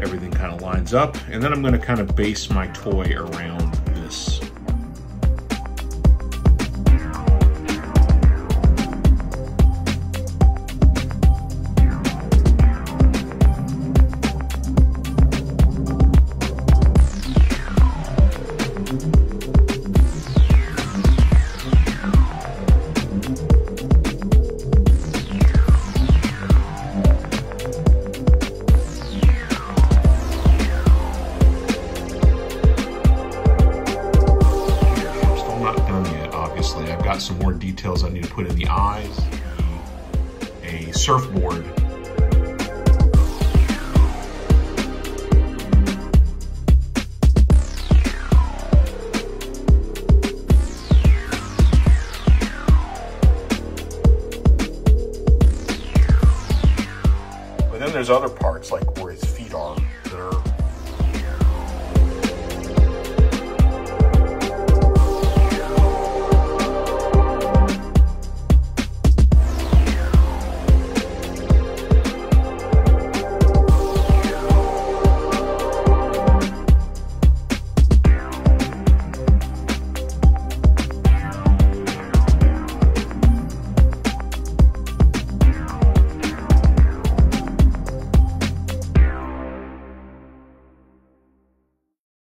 everything kind of lines up. And then I'm gonna kind of base my toy around I've got some more details I need to put in the eyes, a surfboard. But then there's other parts, like where his feet are, that are